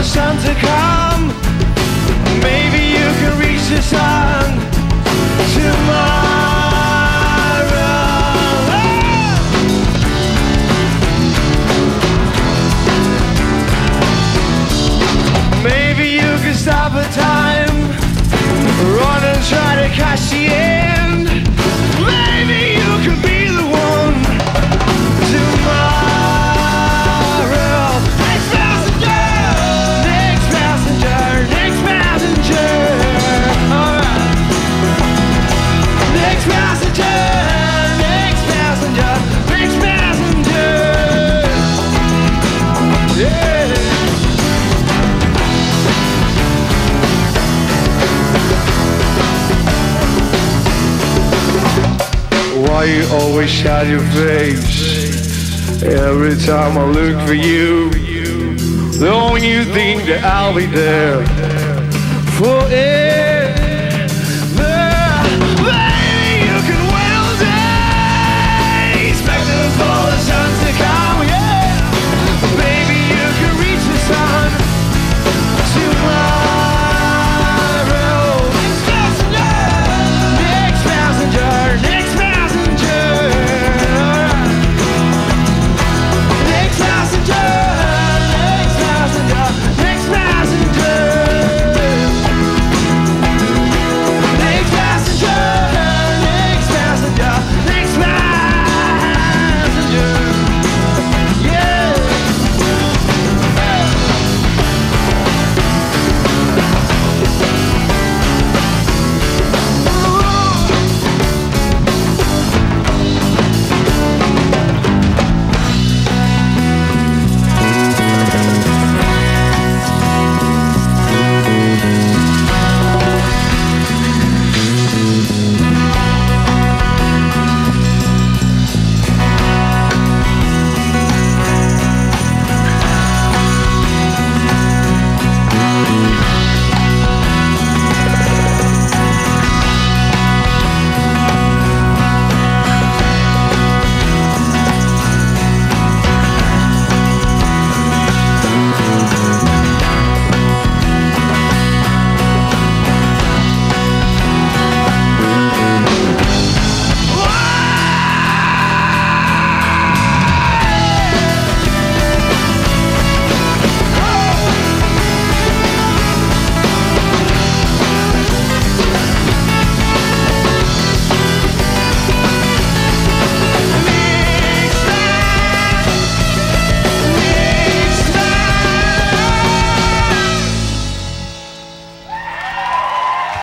the sun to come. Maybe you can reach the sun tomorrow! Maybe you can stop a time. Run and try to catch the air. You always hide your face? Every time I look for you, don't you think that I'll be there forever?